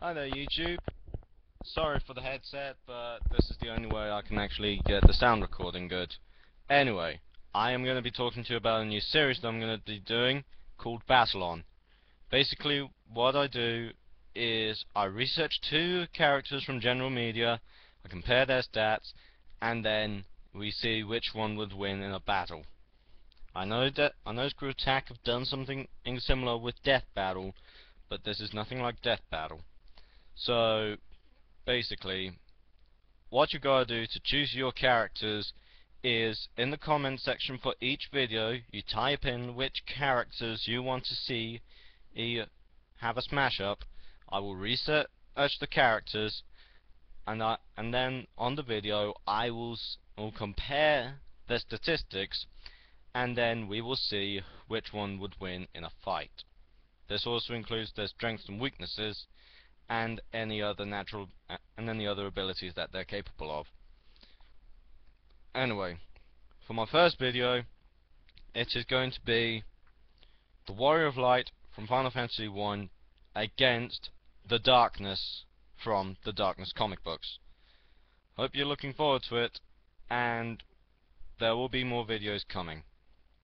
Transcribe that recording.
Hi there YouTube. Sorry for the headset, but this is the only way I can actually get the sound recording good. Anyway, I am going to be talking to you about a new series that I'm going to be doing called Battleon. Basically, what I do is I research two characters from general media, I compare their stats, and then we see which one would win in a battle. I know that I know ScrewAttack have done something similar with Death Battle, but this is nothing like Death Battle. So, basically, what you gotta do to choose your characters is in the comment section for each video you type in which characters you want to see have a smash up I will research the characters and I, and then on the video I will, will compare the statistics and then we will see which one would win in a fight. This also includes their strengths and weaknesses and any other natural and any other abilities that they're capable of. Anyway, for my first video, it is going to be the Warrior of Light from Final Fantasy 1 against the Darkness from the Darkness comic books. Hope you're looking forward to it, and there will be more videos coming.